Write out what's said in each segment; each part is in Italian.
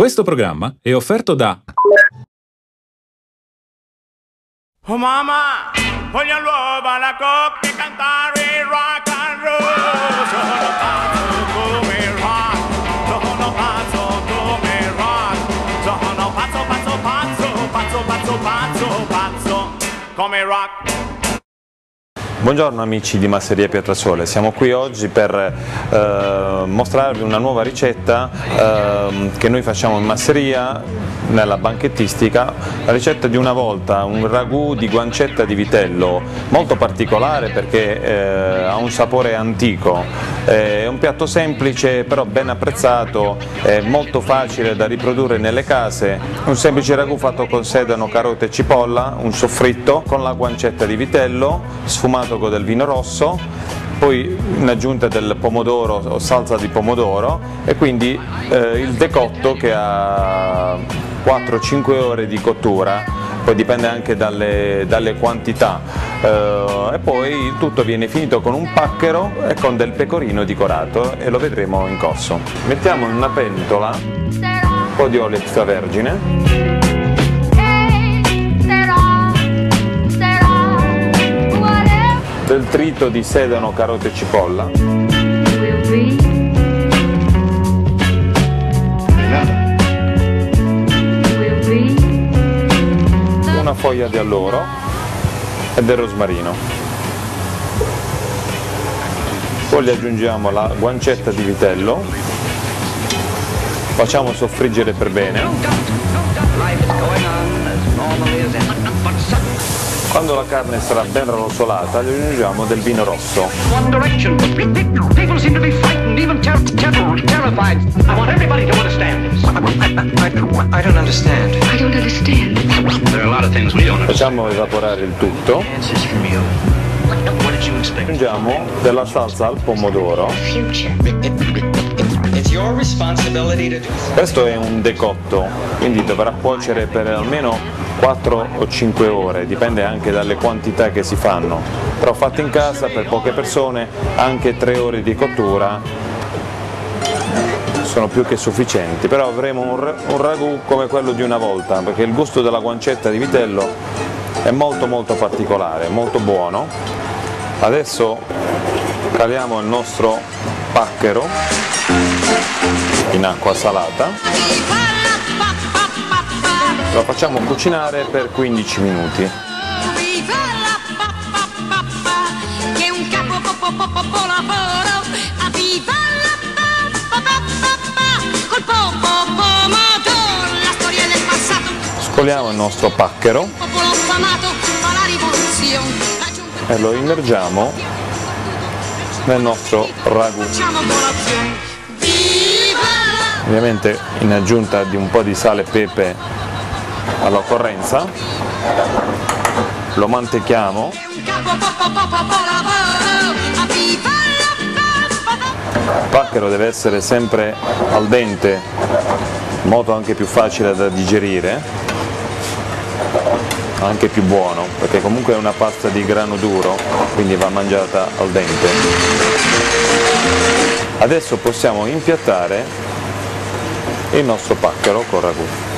Questo programma è offerto da Oh mamma, voglio l'uovo alla coppia e cantare rock and roll. Sono pazzo come rock, sono pazzo come rock. Sono pazzo, pazzo, pazzo, pazzo, pazzo, pazzo, pazzo come rock. Buongiorno amici di Masseria Pietrasole, siamo qui oggi per eh, mostrarvi una nuova ricetta eh, che noi facciamo in masseria nella banchettistica, la ricetta di una volta, un ragù di guancetta di vitello. Molto particolare perché eh, ha un sapore antico, è un piatto semplice però ben apprezzato, è molto facile da riprodurre nelle case, un semplice ragù fatto con sedano, carote e cipolla, un soffritto con la guancetta di vitello sfumato con del vino rosso, poi in aggiunta del pomodoro o salsa di pomodoro e quindi eh, il decotto che ha 4-5 ore di cottura, poi dipende anche dalle, dalle quantità. Eh, e poi tutto viene finito con un pacchero e con del pecorino decorato e lo vedremo in corso. Mettiamo in una pentola un po' di olio extravergine del trito di sedano, carote e cipolla. Una foglia di alloro e del rosmarino. Poi gli aggiungiamo la guancetta di vitello, facciamo soffriggere per bene. Quando la carne sarà ben rossolata gli aggiungiamo del vino rosso. One direction. People seem to be frightened, even ter ter terrified. I want everybody to understand this. I, I, I don't understand. I don't understand. There are a lot of things we don't understand. Facciamo evaporare il tutto. Aggiungiamo della salsa al pomodoro. Questo è un decotto, quindi dovrà cuocere per almeno 4 o 5 ore, dipende anche dalle quantità che si fanno, però fatto in casa per poche persone anche 3 ore di cottura sono più che sufficienti, però avremo un ragù come quello di una volta, perché il gusto della guancetta di vitello è molto molto particolare, molto buono. Adesso caliamo il nostro pacchero in acqua salata lo facciamo cucinare per 15 minuti. Scoliamo il nostro pacchero e lo immergiamo nel nostro ragù. Ovviamente in aggiunta di un po' di sale e pepe all'occorrenza, lo mantechiamo, il pacchero deve essere sempre al dente, in modo anche più facile da digerire, anche più buono, perché comunque è una pasta di grano duro, quindi va mangiata al dente. Adesso possiamo impiattare il nostro pacchero con ragù.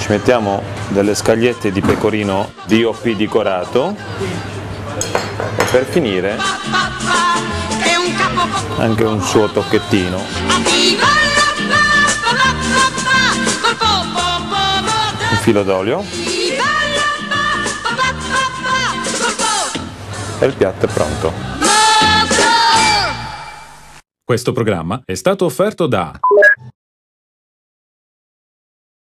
Ci mettiamo delle scagliette di pecorino DOP decorato e per finire anche un suo tocchettino. Un filo d'olio. E il piatto è pronto. Questo programma è stato offerto da